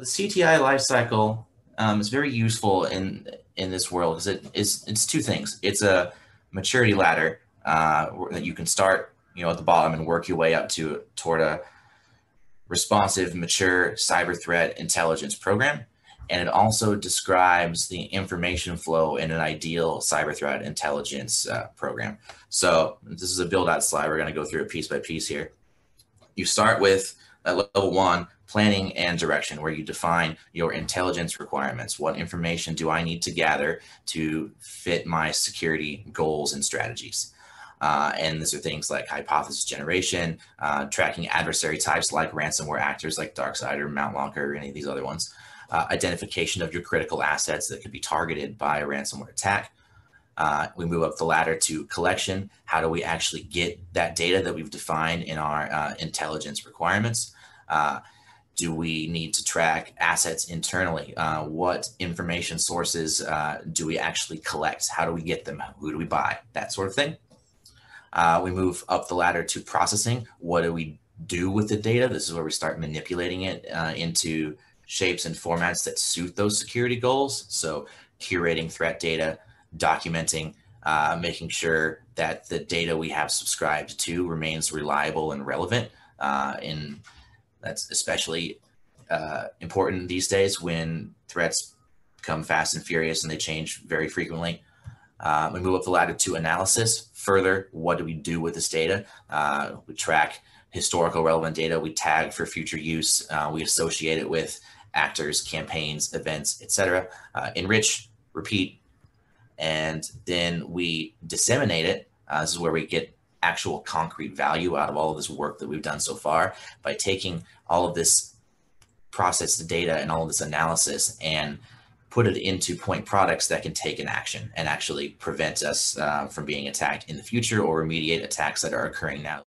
The CTI lifecycle um, is very useful in in this world because it is it's two things. It's a maturity ladder uh, that you can start, you know, at the bottom and work your way up to toward a responsive, mature cyber threat intelligence program. And it also describes the information flow in an ideal cyber threat intelligence uh, program. So this is a build out slide. We're going to go through it piece by piece here. You start with at level one, planning and direction, where you define your intelligence requirements. What information do I need to gather to fit my security goals and strategies? Uh, and these are things like hypothesis generation, uh, tracking adversary types like ransomware actors like DarkSide or Mount Locker or any of these other ones, uh, identification of your critical assets that could be targeted by a ransomware attack. Uh, we move up the ladder to collection. How do we actually get that data that we've defined in our uh, intelligence requirements? Uh, do we need to track assets internally? Uh, what information sources uh, do we actually collect? How do we get them? Who do we buy? That sort of thing. Uh, we move up the ladder to processing. What do we do with the data? This is where we start manipulating it into shapes and formats that suit those security goals. So curating threat data, documenting, uh, making sure that the data we have subscribed to remains reliable and relevant. Uh, in that's especially uh, important these days when threats come fast and furious and they change very frequently. Uh, we move up the ladder to analysis. Further, what do we do with this data? Uh, we track historical relevant data. We tag for future use. Uh, we associate it with actors, campaigns, events, etc. Uh, enrich, repeat, and then we disseminate it. Uh, this is where we get actual concrete value out of all of this work that we've done so far by taking all of this processed data and all of this analysis and put it into point products that can take an action and actually prevent us uh, from being attacked in the future or remediate attacks that are occurring now.